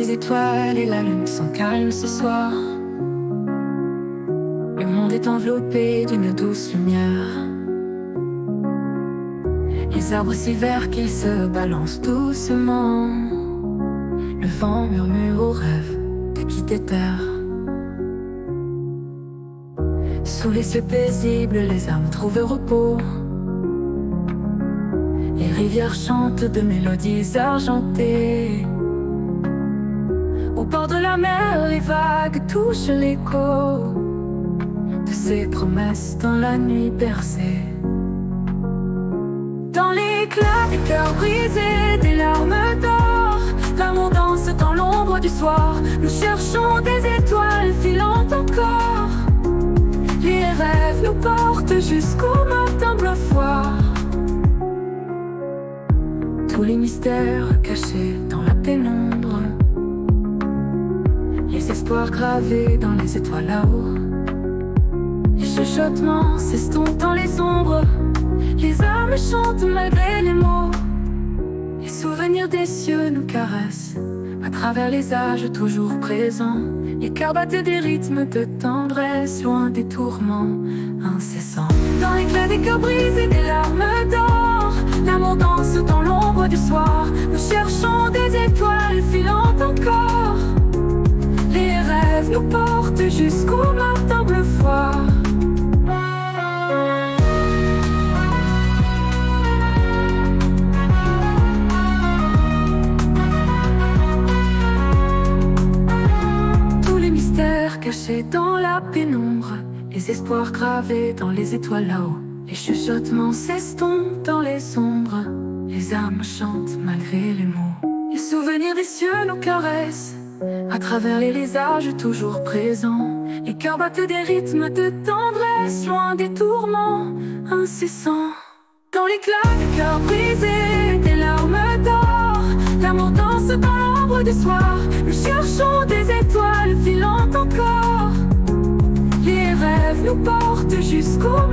les étoiles et la lune sont calmes ce soir. Le monde est enveloppé d'une douce lumière. Les arbres si verts se balancent doucement. Le vent murmure au rêve de quitter terre. Sous les cieux paisibles, les âmes trouvent repos. Les rivières chantent de mélodies argentées. Au bord de la mer, les vagues touchent l'écho de ces promesses dans la nuit percée. Dans l'éclat des cœurs brisés, des larmes d'or, l'amour danse dans l'ombre du soir. Nous cherchons des étoiles filantes encore. Les rêves nous portent jusqu'au matin bleu-foire. Tous les mystères cachés dans la pénombre. Espoirs gravés dans les étoiles là-haut. Les chuchotements s'estompent dans les ombres. Les âmes chantent malgré les mots. Les souvenirs des cieux nous caressent. À travers les âges toujours présents. Les cœurs des rythmes de tendresse, loin des tourments incessants. Dans l'éclat des cœurs brisés, des larmes d'or, l'amour danse dans l'ombre du soir. Nous cherchons des étoiles filantes encore. Nous portent jusqu'au matin bleu foire. Tous les mystères cachés dans la pénombre, les espoirs gravés dans les étoiles là-haut, les chuchotements s'estompent dans les ombres, les âmes chantent malgré les mots. Les souvenirs des cieux nous caressent, à travers les visages toujours présents, les cœurs battent des rythmes de tendresse, loin des tourments incessants. Dans l'éclat des cœurs brisés, des larmes d'or, l'amour danse dans l'ombre du soir. Nous cherchons des étoiles filantes encore. Les rêves nous portent jusqu'au.